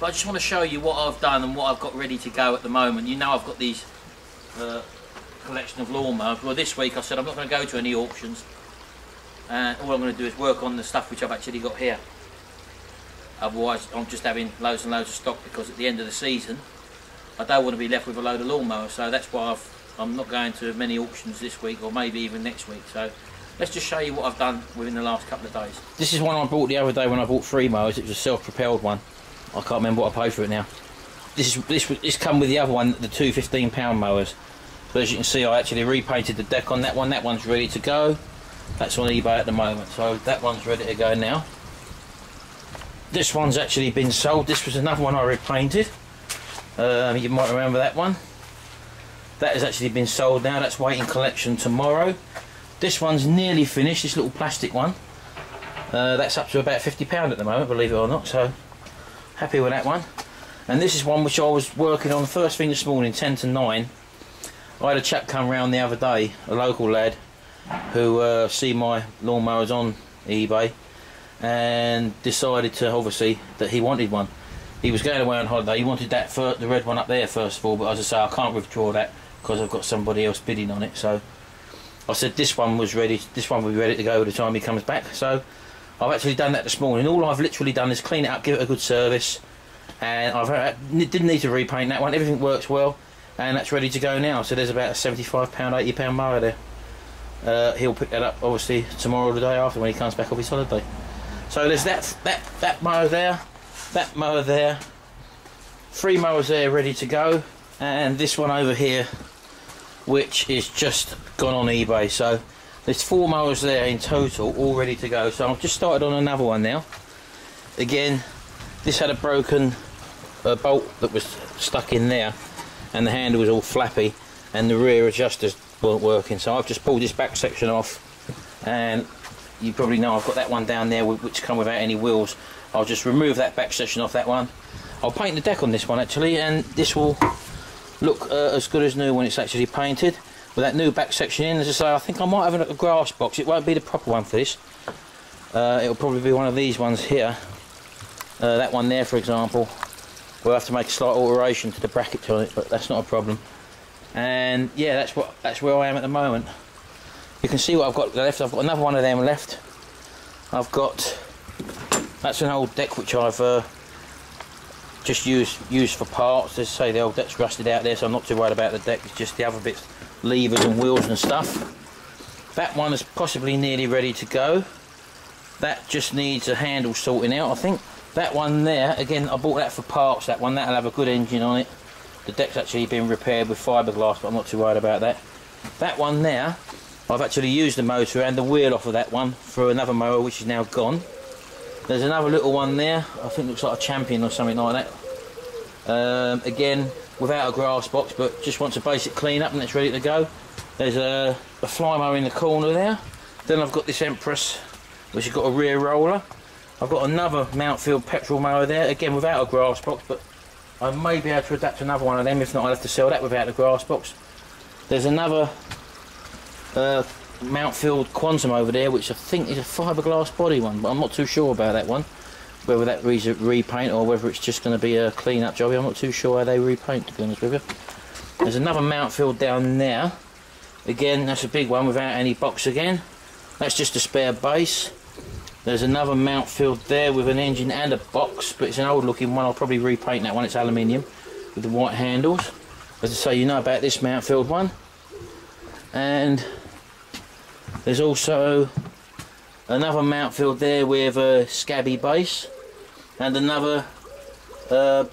But I just want to show you what I've done and what I've got ready to go at the moment. You know I've got these uh, collection of lawnmowers. Well this week I said I'm not going to go to any auctions. And all I'm going to do is work on the stuff which I've actually got here. Otherwise I'm just having loads and loads of stock because at the end of the season I don't want to be left with a load of lawnmowers. So that's why I've, I'm not going to many auctions this week or maybe even next week. So let's just show you what I've done within the last couple of days. This is one I bought the other day when I bought three mowers. It was a self-propelled one. I can't remember what I paid for it now. This is this this come with the other one, the two 15 pound mowers. So as you can see, I actually repainted the deck on that one. That one's ready to go. That's on eBay at the moment, so that one's ready to go now. This one's actually been sold. This was another one I repainted. Um, you might remember that one. That has actually been sold now. That's waiting collection tomorrow. This one's nearly finished. This little plastic one. Uh, that's up to about £50 at the moment, believe it or not. So happy with that one. And this is one which I was working on first thing this morning, 10 to 9. I had a chap come round the other day, a local lad, who uh, see my lawnmowers on eBay and decided to obviously that he wanted one. He was going away on holiday. He wanted that the red one up there first of all, but as I say, I can't withdraw that because I've got somebody else bidding on it. So I said this one was ready. This one will be ready to go by the time he comes back. So I've actually done that this morning. All I've literally done is clean it up, give it a good service, and I've uh, didn't need to repaint that one. Everything works well, and that's ready to go now. So there's about a 75 pound, 80 pound mower there. Uh, he'll pick that up obviously tomorrow or the day after when he comes back off his holiday. So there's that that that mower there, that mower there, three mowers there ready to go, and this one over here, which is just gone on eBay. So there's four mowers there in total, all ready to go. So I've just started on another one now. Again, this had a broken uh, bolt that was stuck in there, and the handle was all flappy, and the rear adjusters weren't working. So I've just pulled this back section off, and you probably know I've got that one down there which come without any wheels. I'll just remove that back section off that one. I'll paint the deck on this one actually, and this will look uh, as good as new when it's actually painted with that new back section in. As I say, I think I might have a grass box. It won't be the proper one for this. Uh, it'll probably be one of these ones here. Uh, that one there, for example. We'll have to make a slight alteration to the bracket on it, but that's not a problem. And yeah, that's what that's where I am at the moment. You can see what I've got left. I've got another one of them left. I've got that's an old deck which I've uh, just used used for parts. As I say, the old deck's rusted out there, so I'm not too worried about the deck. It's just the other bits levers and wheels and stuff. That one is possibly nearly ready to go. That just needs a handle sorting out, I think. That one there, again, I bought that for parts, that one. That'll have a good engine on it. The deck's actually been repaired with fiberglass, but I'm not too worried about that. That one there, I've actually used the motor and the wheel off of that one for another mower, which is now gone. There's another little one there, I think looks like a champion or something like that. Um, again, without a grass box but just wants a basic clean up and it's ready to go. There's a, a Flymo in the corner there. Then I've got this Empress which has got a rear roller. I've got another Mountfield petrol mower there, again without a grass box but I may be able to adapt another one of them, if not I'll have to sell that without the grass box. There's another uh, Mountfield Quantum over there which I think is a fiberglass body one but I'm not too sure about that one whether that needs a repaint or whether it's just going to be a clean up job. I'm not too sure how they repaint to be honest with you. There's another mount Mountfield down there. Again, that's a big one without any box again. That's just a spare base. There's another mount Mountfield there with an engine and a box, but it's an old looking one. I'll probably repaint that one. It's aluminium with the white handles. As I say, you know about this mount Mountfield one. And there's also another mount Mountfield there with a scabby base and another uh,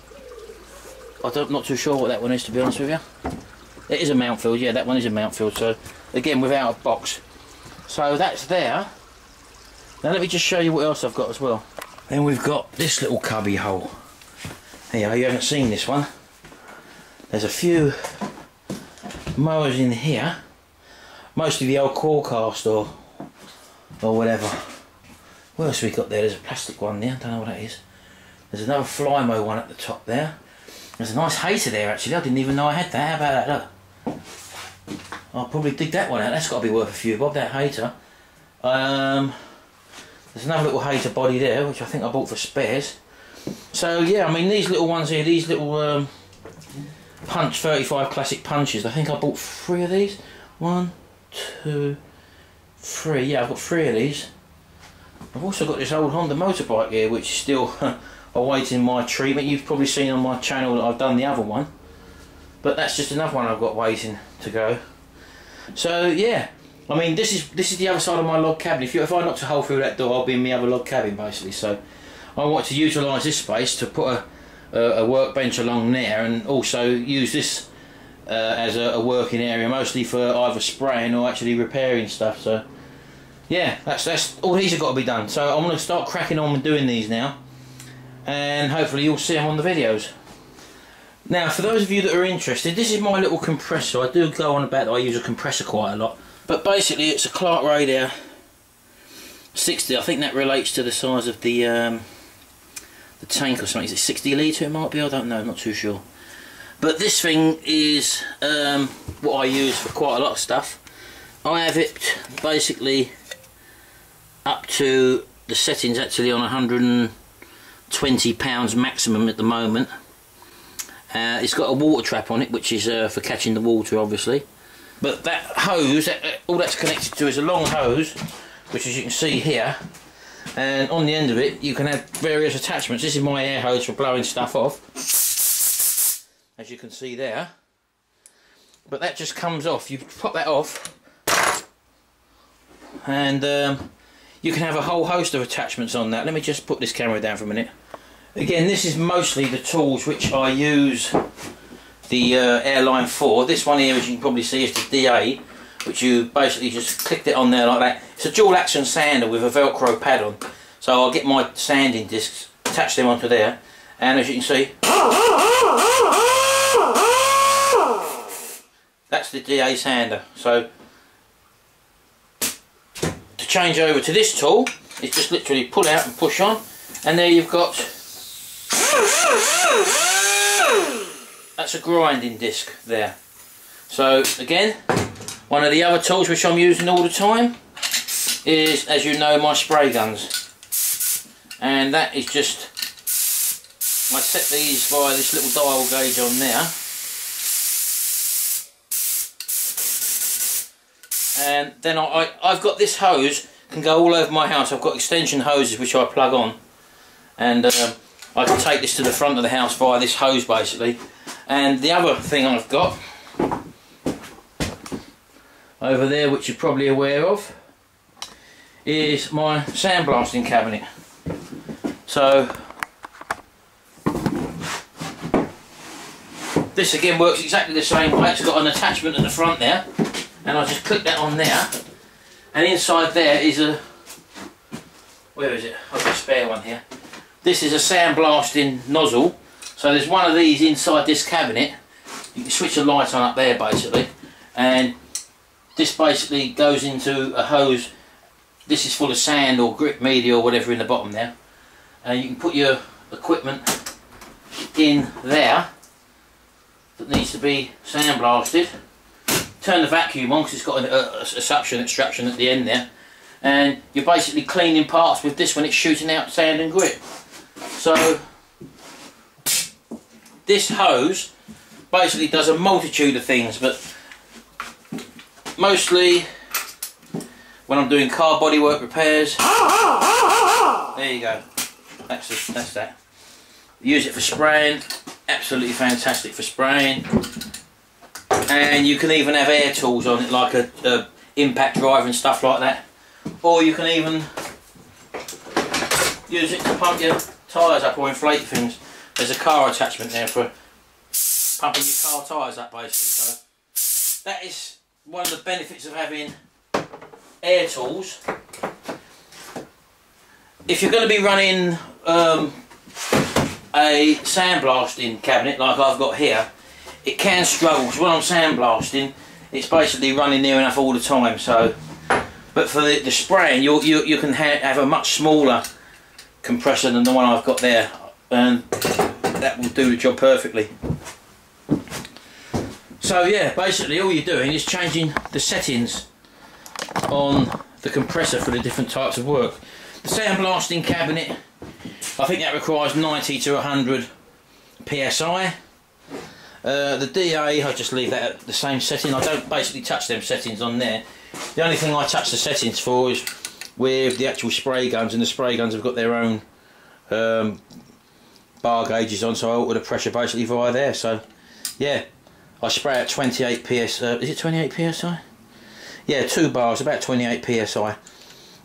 I'm not too sure what that one is to be honest with you. It is a Mountfield yeah that one is a Mountfield so again without a box. So that's there. Now let me just show you what else I've got as well. Then we've got this little cubby hole. Here you haven't seen this one. There's a few mowers in here. Mostly the old Qualcast or or whatever. What else we got there? There's a plastic one there. I don't know what that is there's another Flymo one at the top there. There's a nice Hayter there actually. I didn't even know I had that. How about that? Look. I'll probably dig that one out. That's got to be worth a few bob, that Hayter. Um, there's another little Hayter body there, which I think I bought for spares. So yeah, I mean these little ones here, these little um, punch 35 classic punches. I think I bought three of these. One, two, three. Yeah, I've got three of these. I've also got this old Honda motorbike here, which is still awaiting my treatment. You've probably seen on my channel that I've done the other one, but that's just another one I've got waiting to go. So yeah, I mean this is this is the other side of my log cabin. If you if I knock a hole through that door, I'll be in the other log cabin basically. So I want to utilise this space to put a, a, workbench along there, and also use this uh, as a, a working area, mostly for either spraying or actually repairing stuff. So yeah, that's that's all these have got to be done. So I'm going to start cracking on and doing these now, and hopefully you'll see them on the videos. Now for those of you that are interested, this is my little compressor. I do go on about that I use a compressor quite a lot. But basically it's a Clarke Raider 60. I think that relates to the size of the um, the tank or something. Is it 60 litre it might be? I don't know, I'm not too sure. But this thing is um, what I use for quite a lot of stuff. I have it basically up to the settings actually on 100 £20 maximum at the moment. Uh, it's got a water trap on it, which is uh, for catching the water, obviously. But that hose, all that's connected to is a long hose, which as you can see here, and on the end of it, you can have various attachments. This is my air hose for blowing stuff off, as you can see there. But that just comes off. You pop that off, and um, you can have a whole host of attachments on that. Let me just put this camera down for a minute. Again, this is mostly the tools which I use the uh, Airline for. This one here, as you can probably see, is the DA, which you basically just clicked it on there like that. It's a dual action sander with a Velcro pad on. So I'll get my sanding discs, attach them onto there, and as you can see, that's the DA sander. So change over to this tool, it's just literally pull out and push on, and there you've got that's a grinding disc there. So again, one of the other tools which I'm using all the time is, as you know, my spray guns. And that is just, I set these via this little dial gauge on there. And then I, I, have got this hose, can go all over my house. I've got extension hoses which I plug on. And um, I can take this to the front of the house via this hose basically and the other thing I've got over there which you're probably aware of is my sandblasting cabinet so this again works exactly the same way it's got an attachment at the front there and I just click that on there and inside there is a where is it? I've got a spare one here this is a sandblasting nozzle. So there's one of these inside this cabinet. You can switch the light on up there basically. And this basically goes into a hose. This is full of sand or grit media or whatever in the bottom there. And you can put your equipment in there that needs to be sandblasted. Turn the vacuum on because it's got a, a, a suction extraction at the end there. And you're basically cleaning parts with this when it's shooting out sand and grit. So this hose basically does a multitude of things but mostly when I'm doing car bodywork repairs. There you go. That's, that's that. Use it for spraying. Absolutely fantastic for spraying and you can even have air tools on it like a, a impact driver and stuff like that or you can even use it to pump your tyres up or inflate things. There's a car attachment there for pumping your car tyres up basically. So that is one of the benefits of having air tools. If you're going to be running um, a sandblasting cabinet like I've got here, it can struggle because when I'm sandblasting, it's basically running near enough all the time. So, but for the, the spraying, you you you can ha have a much smaller compressor than the one I've got there and that will do the job perfectly. So yeah, basically all you're doing is changing the settings on the compressor for the different types of work. The sandblasting cabinet I think that requires 90 to 100 psi. Uh, the DA, I just leave that at the same setting. I don't basically touch them settings on there. The only thing I touch the settings for is with the actual spray guns, and the spray guns have got their own um, bar gauges on, so I alter the pressure basically via there. So, yeah, I spray at 28 ps. Uh, is it 28 psi? Yeah, two bars, about 28 psi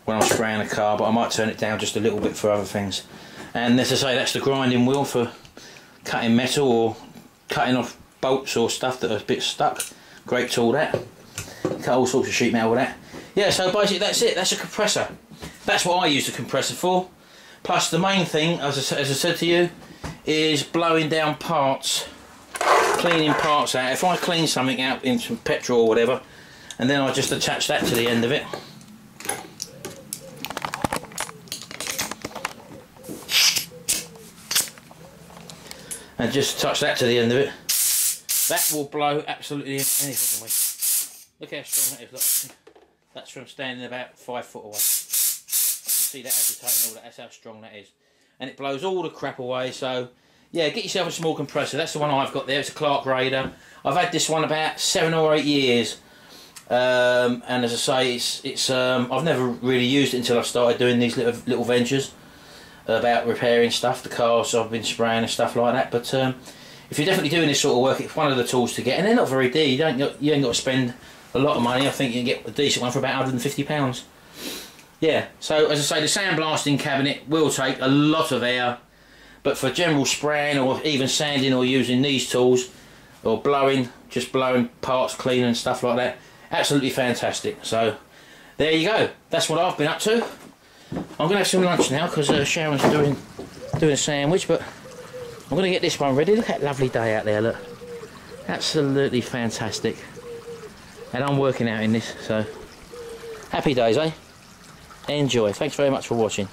when I'm spraying a car, but I might turn it down just a little bit for other things. And as I say, that's the grinding wheel for cutting metal or cutting off bolts or stuff that are a bit stuck. Great tool that. Cut all sorts of sheet metal with that. Yeah, so basically that's it. That's a compressor. That's what I use the compressor for. Plus the main thing, as I, as I said to you, is blowing down parts, cleaning parts out. If I clean something out in some petrol or whatever, and then I just attach that to the end of it. And just touch that to the end of it. That will blow absolutely anything away. Look how strong that is. Look. That's from standing about five foot away. You see that agitating all that. That's how strong that is. And it blows all the crap away. So, yeah, get yourself a small compressor. That's the one I've got there. It's a Clarke Raider. I've had this one about seven or eight years. Um, and as I say, it's it's um, I've never really used it until I started doing these little little ventures about repairing stuff, the cars I've been spraying and stuff like that. But um, if you're definitely doing this sort of work, it's one of the tools to get, and they're not very dear. You don't you ain't got to spend a lot of money. I think you can get a decent one for about 150 pounds. Yeah. So as I say, the sandblasting cabinet will take a lot of air, but for general spraying or even sanding or using these tools or blowing, just blowing parts clean and stuff like that, absolutely fantastic. So there you go. That's what I've been up to. I'm gonna have some lunch now because uh, Sharon's doing doing a sandwich, but I'm gonna get this one ready. Look at that lovely day out there. Look, absolutely fantastic. And I'm working out in this, so happy days, eh? Enjoy. Thanks very much for watching.